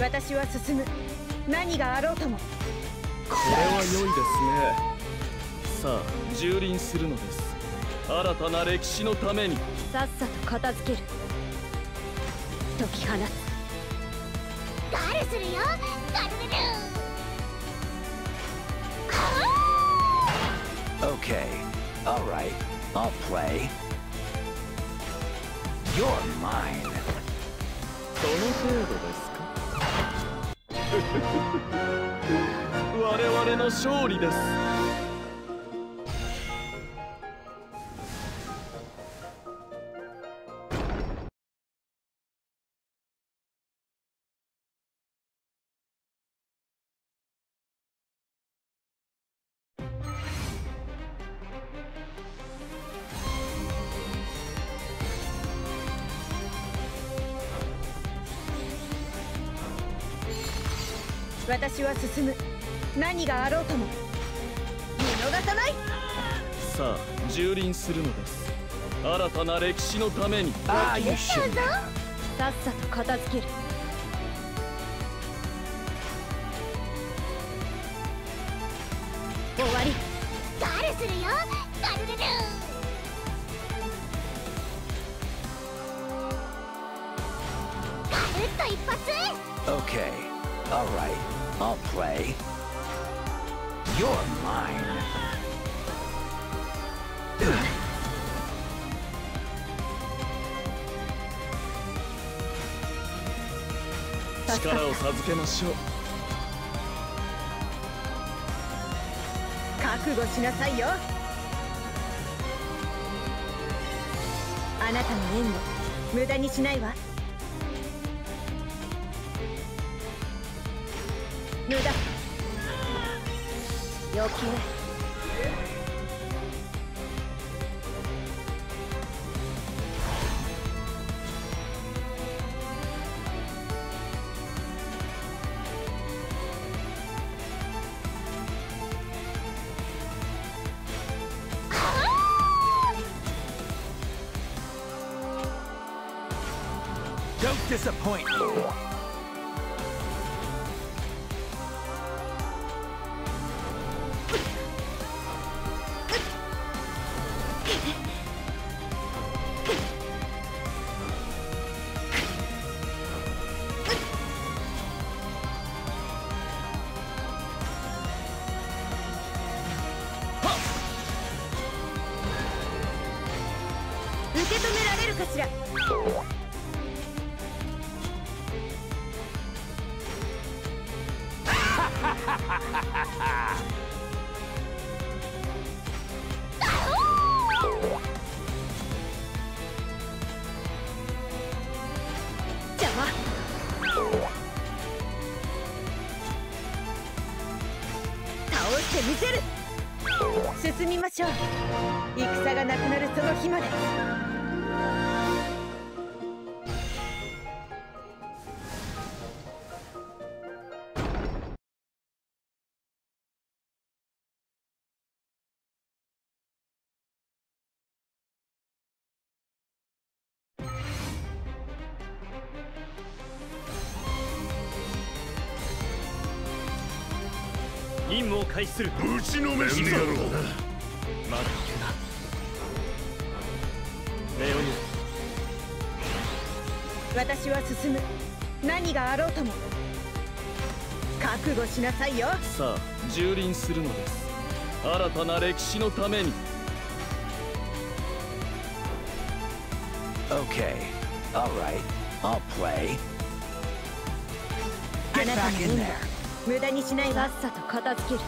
私は進む。何があろうとも。これは良いですね。さあ蹂躙するのです。新たな歴史のために。さっさと片付ける。解き放つ。ガルするよ？ガルルル Okay, alright, I'll play. You're mine. その程度です。か我々の勝利です。蹂躙するのです。新たな歴史のために。Ah, you shouldn't. さっさと片付ける。終わり。ガルするよ？ガルルルガルッと一発。Okay, alright, I'll play. You're mine. 力を授けましょう。覚悟しなさいよ。あなたの縁を無駄にしないわ。無駄。余計「受け止められるかしら？倒してみせる。進みましょう。戦がなくなるその日まで。任務を開始する。うちの飯だろうまだいるな。レオニ私は進む。何があろうとも覚悟しなさいよ。さあ蹂躙するのです。新たな歴史のために。Okay, alright, I'll play. あ Get なた back の in there. 無駄にしないわさっさと片付ける。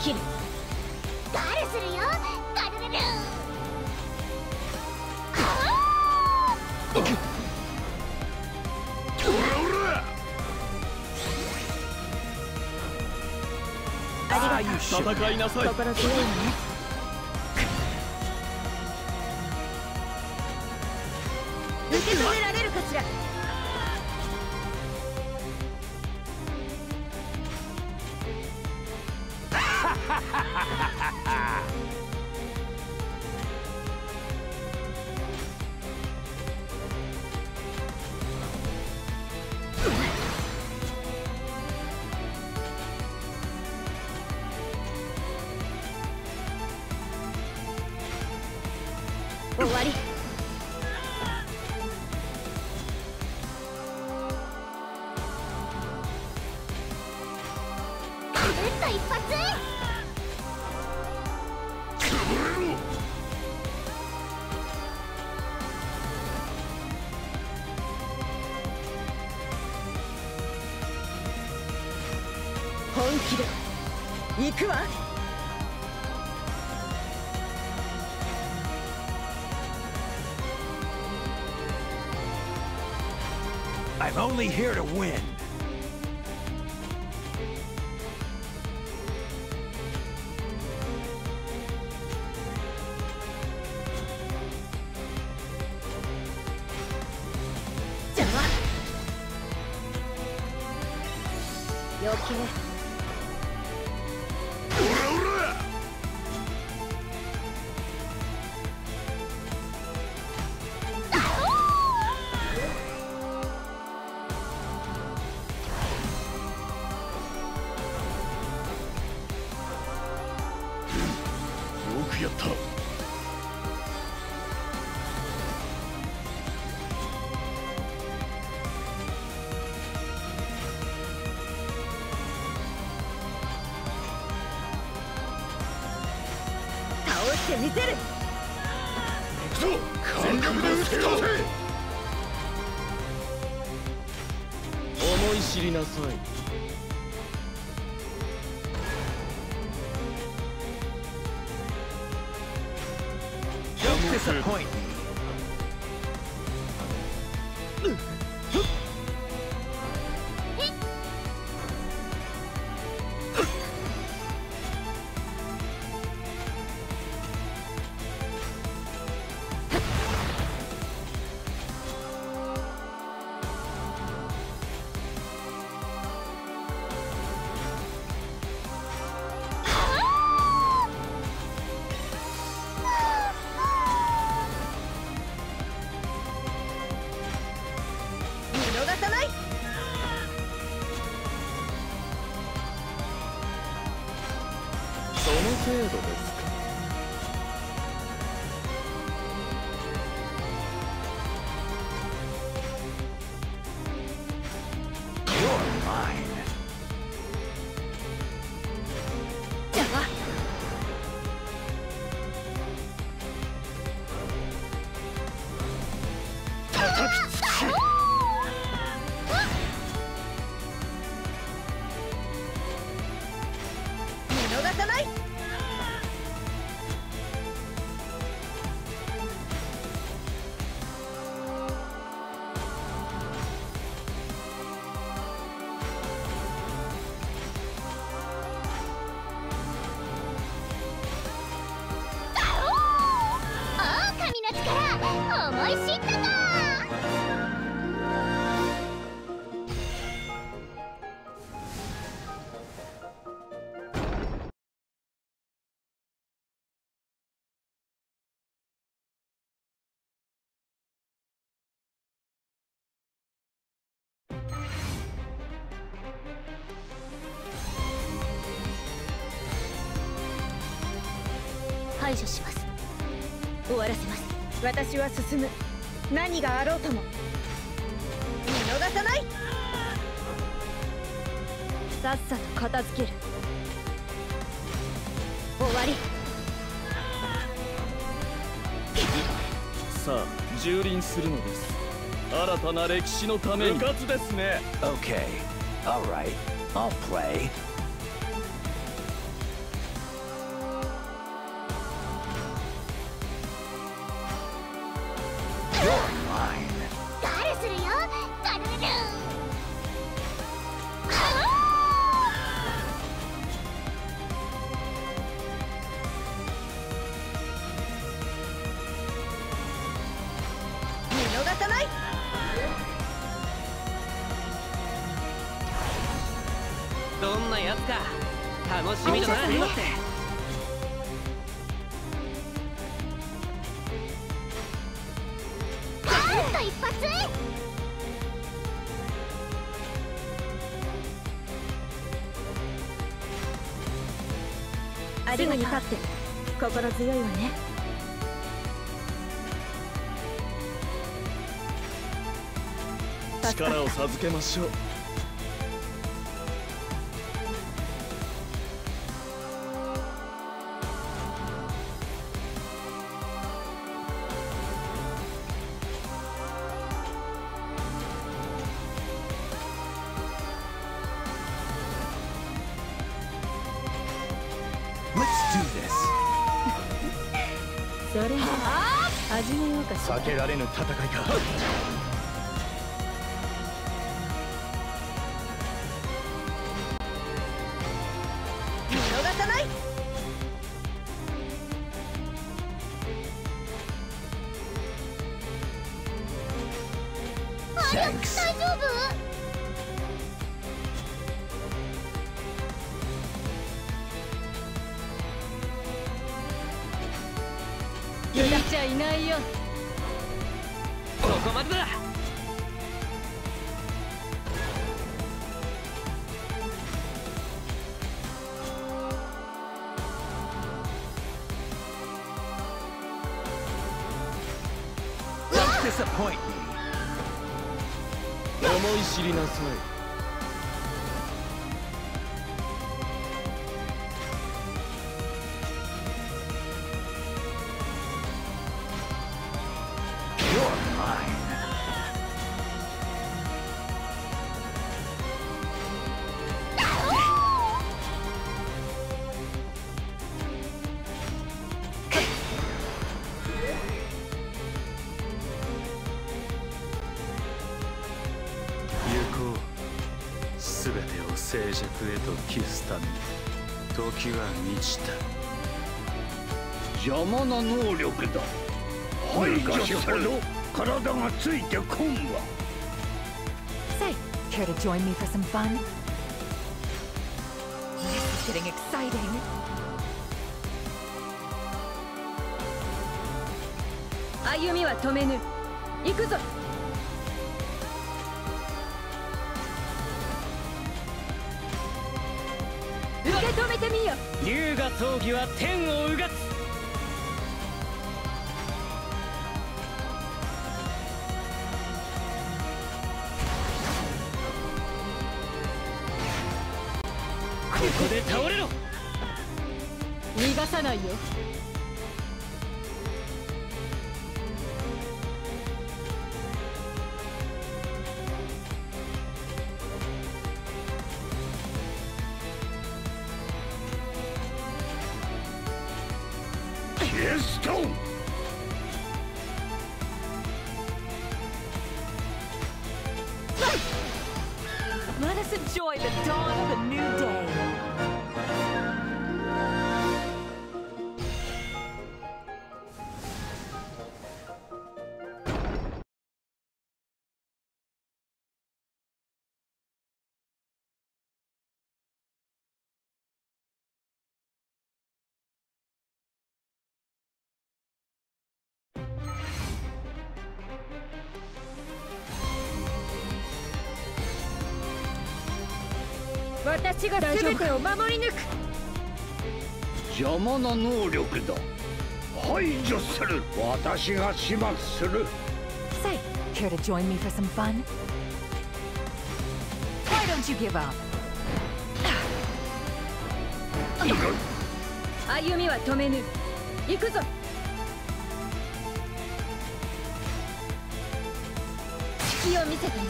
切る。ガルするよ。ガルルル。あ you should. 戦いなさい。心強いわね ガブッと一発本気で行くわ I'm only here to win. してみせる全力で打ち倒せ。思い知りなさい。Don't disappoint me. Mine. い知ったか排除します。終わらせます。私は進む。何があろうとも。見逃さない。さっさと片付ける。終わり。さあ蹂躙するのです。新たな歴史のために。部活ですね。Okay. All right. I'll play. どんなやつか。楽しみだな。心強いわね。力を授けましょう。避けられぬ戦いか。見逃さない。Thanks. 大丈夫？許しちゃいないよここまでだ Don't disappoint me. 思い知りなさい静寂へと帰すために時は満ちた邪魔な能力だ排除する体がついてこんわ Say, care to join me for some fun? This is getting exciting. 歩みは止めぬ行くぞ龍が葬儀は天をうがつ。ここで倒れろ。逃がさないよ。私が全てを守り抜く邪魔な能力だ。排除する。私が始末する。Say, care to join me for some fun? Why don't you give up? 歩みは止めぬ行くぞ隙を見せたな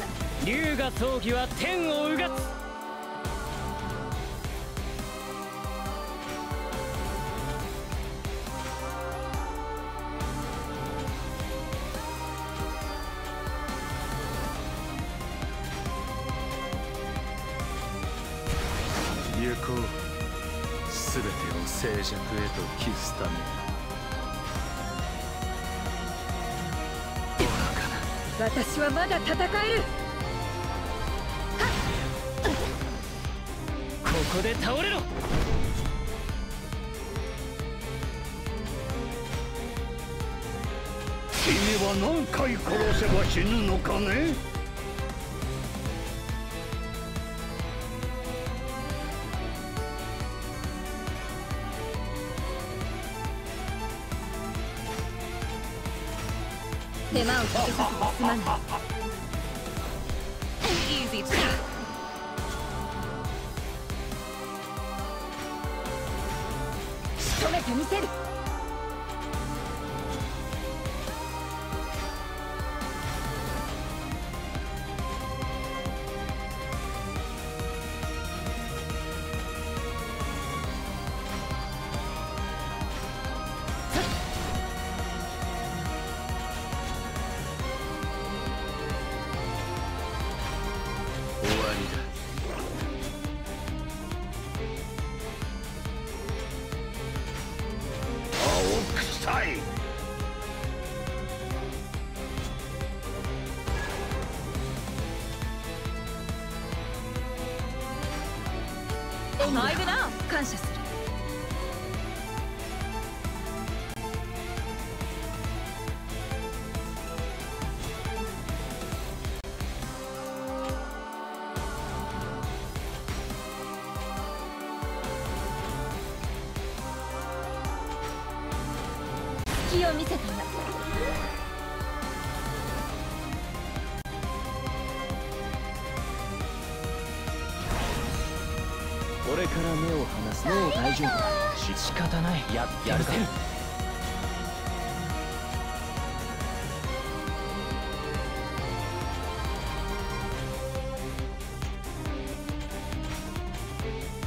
龍が葬儀は天をうがつ静寂へと帰すため。に愚かな私はまだ戦える。ここで倒れろ。君は何回殺せば死ぬのかね？手間をかけさせてすまないめてみせる。アイブナウ感謝する。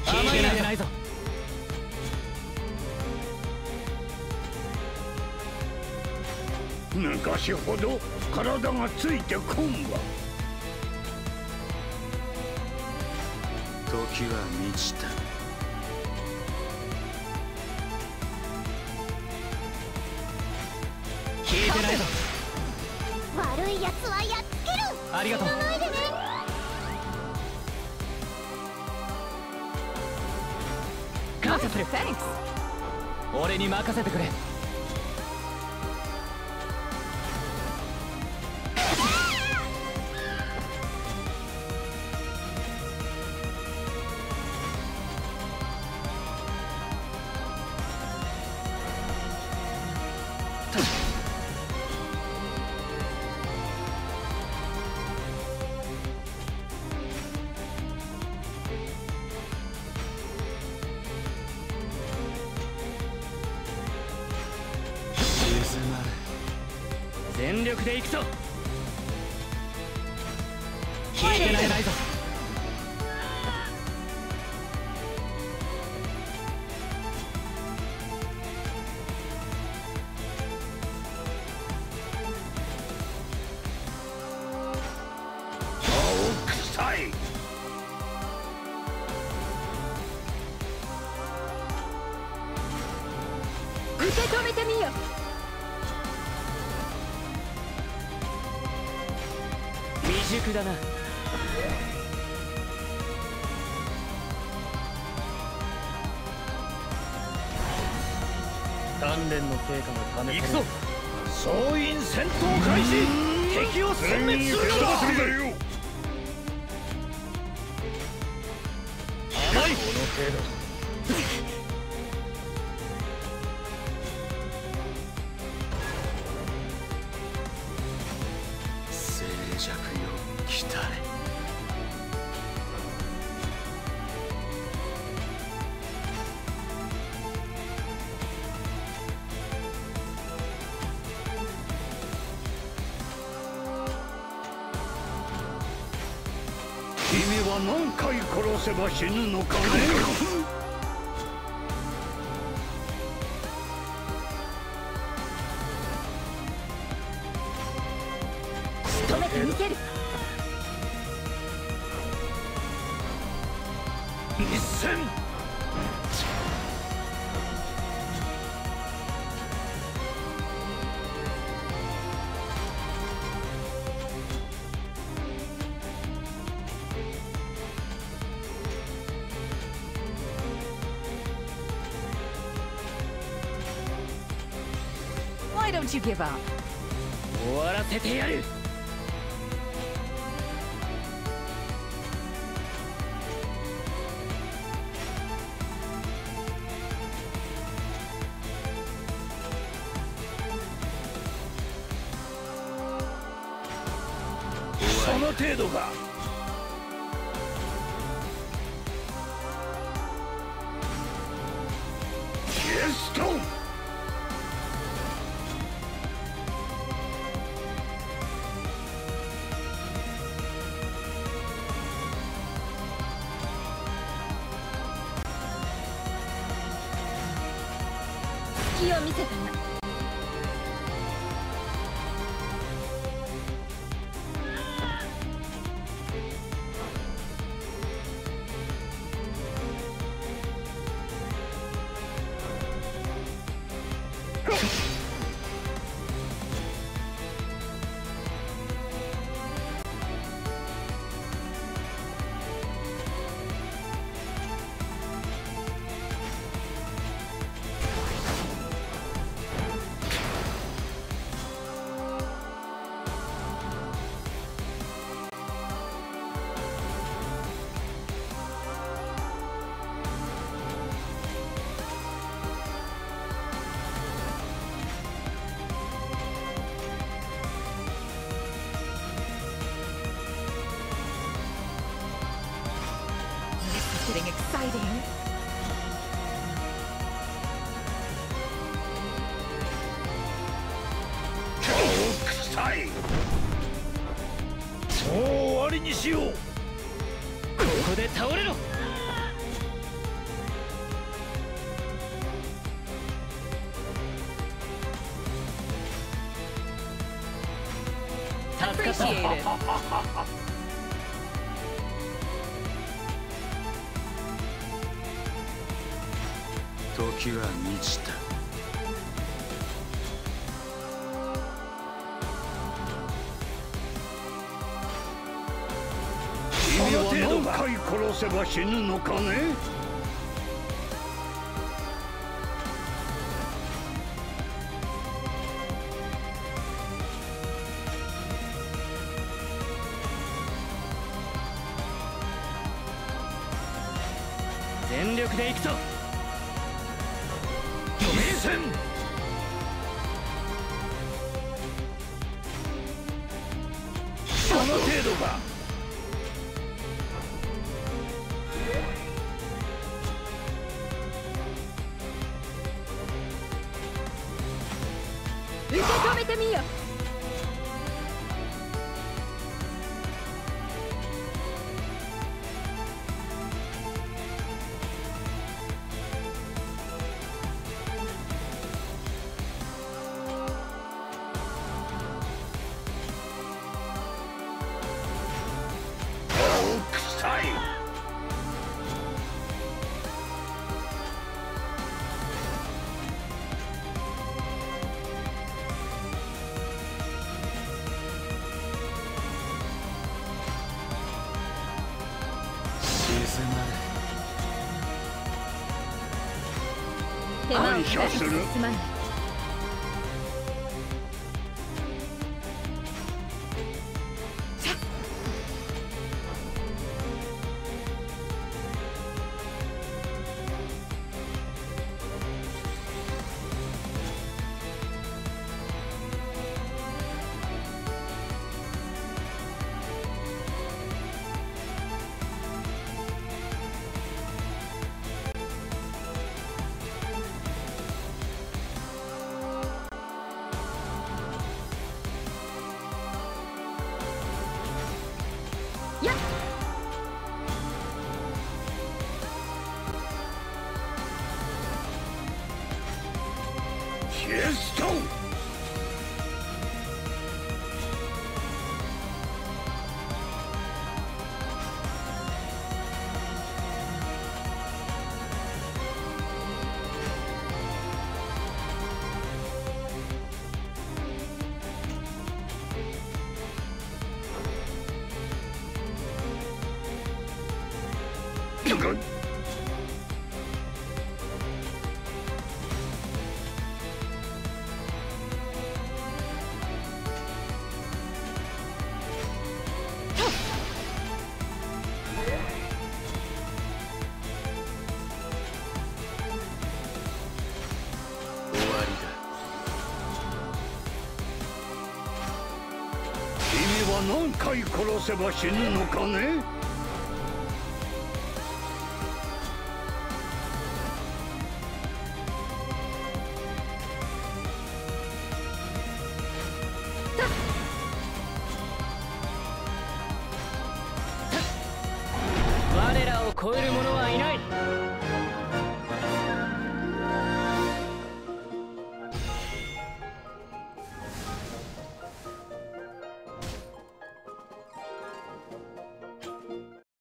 聞いてないぞ昔ほど体がついてこんわ。時は満ちた。聞いてないぞ。悪いやつはやっつけるありがとう死なないでね感謝する Thanks. 俺に任せてくれ静 行くぞ。熟だな。鍛錬の成果が試される総員戦闘開始。敵を殲滅するのだ甘いこの程度君は何回殺せば死ぬのかね。程度か Okay. 臭い。もう終わりにしよう。ここで倒れろ。助かった Appreciated. 時は満ちたせば死ぬのかね？全力で行くぞ！名戦その程度か！手間を感謝する殺せば死ぬのかね？